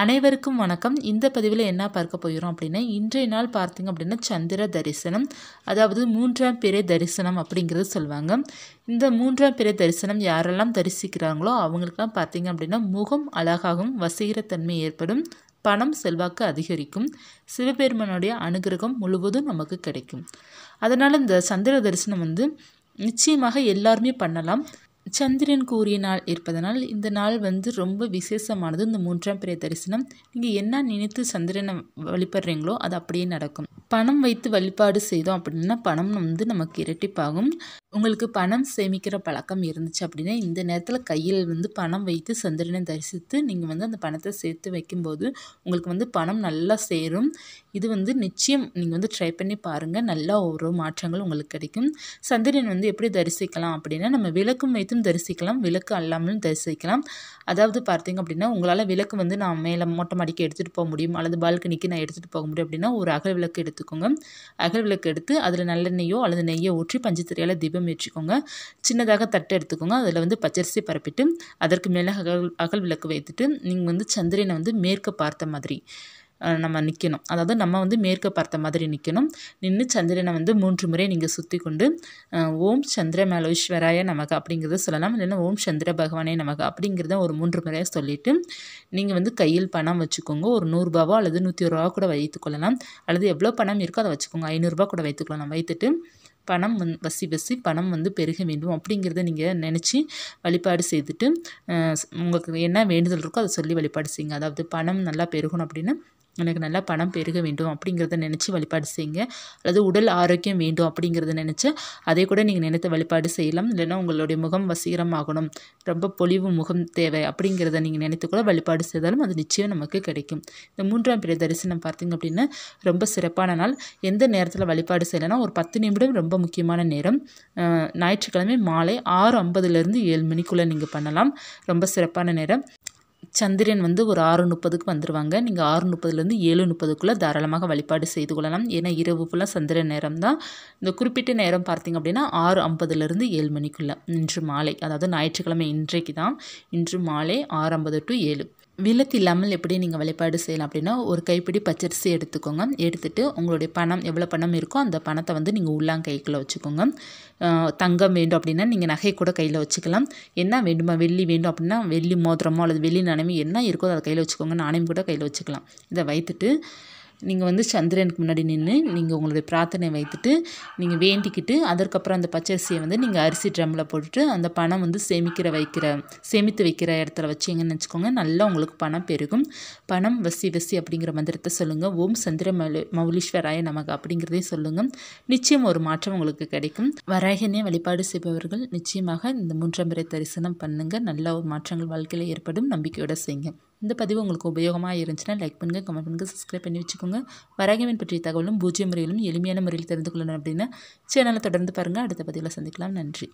அனைவருக்கும் வணக்கம். இந்த பதிவில் என்ன பார்க்க போகிறோம் அப்படின்னா இன்றைய நாள் பார்த்திங்க அப்படின்னா சந்திர தரிசனம் அதாவது மூன்றாம் பிறை தரிசனம் அப்படிங்கிறது சொல்லுவாங்க. இந்த மூன்றாம் பிறை தரிசனம் யாரெல்லாம் தரிசிக்கிறாங்களோ அவங்களுக்கெல்லாம் பார்த்திங்க அப்படின்னா முகம் அழகாகவும் வசீகரத்தன்மை ஏற்படும் பணம் செல்வாக்கு அதிகரிக்கும் சிவபெருமனுடைய அனுகிரகம் முழுவதும் நமக்கு கிடைக்கும். அதனால் இந்த சந்திர தரிசனம் வந்து நிச்சயமாக எல்லாருமே பண்ணலாம். சந்திரன் கூறிய நாள் இருப்பதனால் இந்த நாள் வந்து ரொம்ப விசேஷமானது. இந்த மூன்றாம் பிறை தரிசனம். நீங்கள் என்ன நினைத்து சந்திரனை வழிபடுறீங்களோ அது அப்படியே நடக்கும். பணம் வைத்து வழிபாடு செய்தோம் அப்படின்னா பணம் வந்து நமக்கு இரட்டிப்பாகும். உங்களுக்கு பணம் சேமிக்கிற பழக்கம் இருந்துச்சு அப்படின்னா இந்த நேரத்தில் கையில் வந்து பணம் வைத்து சந்திரனை தரிசித்து நீங்கள் வந்து அந்த பணத்தை சேர்த்து வைக்கும்போது உங்களுக்கு வந்து பணம் நல்லா சேரும். இது வந்து நிச்சயம் நீங்கள் வந்து ட்ரை பண்ணி பாருங்கள் நல்லா ஒரு மாற்றங்கள் உங்களுக்கு கிடைக்கும். சந்திரன் வந்து எப்படி தரிசிக்கலாம் அப்படின்னா நம்ம விளக்கும் வைத்து வைத்தும் தரிசிக்கலாம் விளக்கு அல்லாமலும் தரிசிக்கலாம். அதாவது பார்த்தீங்க அப்படின்னா உங்களால் விளக்கு வந்து நான் மேலே மொட்டை மாடிக்கு எடுத்துகிட்டு போக முடியும். அல்லது பால்கனிக்கு நான் எடுத்துகிட்டு போக முடியும் அப்படின்னா ஒரு அகல் விளக்கு எடுத்துக்கோங்க. அகல் விளக்கு எடுத்து அதில் நல்லெண்ணெயோ அல்லது நெய்யோ ஊற்றி பஞ்சத்திரையால் தீபம் ஏற்றிக்கோங்க. சின்னதாக தட்டை எடுத்துக்கோங்க. அதில் வந்து பச்சரிசி பரப்பிட்டு அதற்கு மேலே அகல் அகல் விளக்கு வைத்துட்டு நீங்கள் வந்து சந்திரனை வந்து மேற்க பார்த்த மாதிரி. நம்ம நிற்கணும் அதாவது நம்ம வந்து மேற்க பார்த்த மாதிரி நிற்கணும் நின்று சந்திரனை வந்து மூன்று முறை நீங்கள் சுற்றி கொண்டு ஓம் சந்திர மேலோஸ்வராய நமக்கு அப்படிங்கிறத சொல்லலாம். இல்லைன்னா ஓம் சந்திர பகவானே நமக்கு அப்படிங்கிறத ஒரு மூன்று முறையாக சொல்லிவிட்டு நீங்கள் வந்து கையில் பணம் வச்சுக்கோங்க. ஒரு நூறுரூபாவோ அல்லது நூற்றி ஒரு ரூபா கூட வைத்துக்கொள்ளலாம் அல்லது எவ்வளோ பணம் இருக்கோ அதை வச்சுக்கோங்க. ஐநூறுரூபா கூட வைத்துக்கொள்ளலாம் வைத்துட்டு பணம் வந் வசி வசி பணம் வந்து பெருக வேண்டும் அப்படிங்கிறத நீங்கள் நினச்சி வழிபாடு செய்துட்டு உங்களுக்கு என்ன வேண்டுதல் இருக்கோ அதை சொல்லி வழிபாடு செய்யுங்க. அதாவது பணம் நல்லா பெருகணும் அப்படின்னு எனக்கு நல்லா பணம் பெருக வேண்டும் அப்படிங்கிறத நினச்சி வழிபாடு செய்யுங்க. அல்லது உடல் ஆரோக்கியம் வேண்டும் அப்படிங்கிறத நினச்சி அதை கூட நீங்கள் நினைத்து வழிபாடு செய்யலாம். இல்லைன்னா உங்களுடைய முகம் வசீகரமாகணும் ரொம்ப பொலிவு முகம் தேவை அப்படிங்கிறத நீங்கள் நினைத்து கூட வழிபாடு செய்தாலும் அது நிச்சயம் நமக்கு கிடைக்கும். இந்த மூன்றாம் பிறை தரிசனம் பார்த்திங்க அப்படின்னா ரொம்ப சிறப்பான நாள். எந்த நேரத்தில் வழிபாடு செய்யலைன்னா ஒரு பத்து நிமிடம் ரொம்ப முக்கியமான நேரம். ஞாயிற்றுக்கிழமை மாலை ஆறு ஐம்பதுலேருந்து ஏழு மணிக்குள்ளே நீங்கள் பண்ணலாம். ரொம்ப சிறப்பான நேரம். சந்திரன் வந்து ஒரு ஆறு முப்பதுக்கு வந்துடுவாங்க நீங்கள் ஆறு முப்பதுலேருந்து ஏழு முப்பதுக்குள்ளே தாராளமாக வழிபாடு செய்து கொள்ளலாம். ஏன்னா இரவு ஃபுல்லாக சந்திரன் நேரம் தான் இந்த குறிப்பிட்ட நேரம் பார்த்திங்க அப்படின்னா ஆறு ஐம்பதுலேருந்து ஏழு மணிக்குள்ளே. இன்று மாலை அதாவது ஞாயிற்றுக்கிழமை இன்றைக்கு தான் இன்று மாலை ஆறு ஐம்பது டு ஏழு. விளக்கு இல்லாமல் எப்படி நீங்கள் வழிபாடு செய்யலாம் அப்படின்னா ஒரு கைப்பிடி பச்சரிசி எடுத்துக்கோங்க. எடுத்துகிட்டு உங்களுடைய பணம் எவ்வளோ பணம் இருக்கோ அந்த பணத்தை வந்து நீங்கள் உள்ளாங்கைக்குள்ளே வச்சுக்கோங்க. தங்கம் வேண்டும் அப்படின்னா நீங்கள் நகை கூட கையில் வச்சுக்கலாம். என்ன வேண்டுமா? வெள்ளி வேண்டும் அப்படின்னா வெள்ளி மோதிரமோ அல்லது வெள்ளி நாணயமோ என்ன இருக்கோ அதை கையில் வச்சுக்கோங்க. நாணயம் கூட கையில் வச்சுக்கலாம். இதை வைத்துட்டு நீங்கள் வந்து சந்திரனுக்கு முன்னாடி நின்று நீங்கள் உங்களுடைய பிரார்த்தனை வைத்துட்டு நீங்கள் வேண்டிக்கிட்டு அதற்கப்புறம் அந்த பச்சரிசியை வந்து நீங்கள் அரிசி ட்ரம்மில் போட்டுட்டு அந்த பணம் வந்து சேமிக்கிற வைக்கிற சேமித்து வைக்கிற இடத்துல வச்சிங்கன்னு வச்சுக்கோங்க. நல்லா உங்களுக்கு பணம் பெருகும். பணம் வசி வசி அப்படிங்கிற மந்திரத்தை சொல்லுங்கள் ஓம் சந்திர மௌலி மௌலீஸ்வராய நமக்கு அப்படிங்கிறதையும் சொல்லுங்கள் நிச்சயம் ஒரு மாற்றம் உங்களுக்கு கிடைக்கும். வராகனே வழிபாடு செய்பவர்கள் நிச்சயமாக இந்த மூன்றாம் முறை தரிசனம் பண்ணுங்கள் நல்ல ஒரு மாற்றங்கள் வாழ்க்கையில் ஏற்படும். நம்பிக்கையோடு செய்யுங்க. இந்த பதிவு உங்களுக்கு உபயோகமாக இருந்துச்சுன்னா லைக் பண்ணுங்கள் கமெண்ட் பண்ணுங்கள் சப்ஸ்கிரைப் பண்ணி வச்சுக்கோங்க. வராகவன் பற்றிய தகவலும் பூஜ்ஜிய முறையிலும் எளிமையான முறையில் தெரிந்து கொள்ளணும் அப்படின்னா சேனலை தொடர்ந்து பாருங்கள் அடுத்த பதிவில் சந்திக்கலாம். நன்றி.